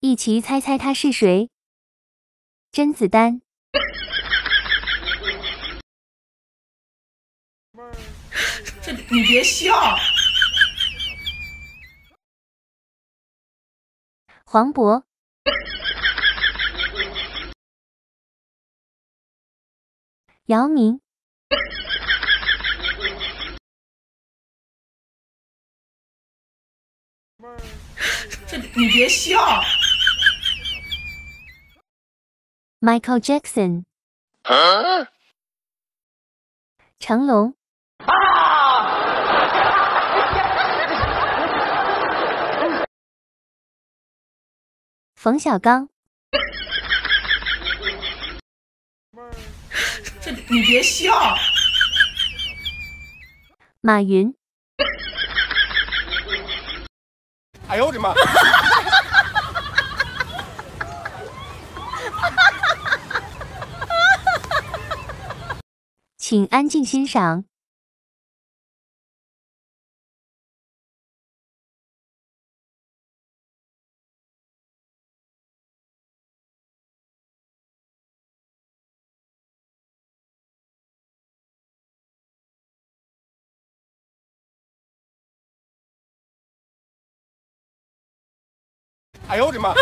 一起猜猜他是谁？甄子丹、这你别笑，黄渤、姚明、这你别笑，Michael Jackson、成龙、冯小刚、这你别笑，马云、哎呦我的妈！请安静欣赏。哎呦我的妈！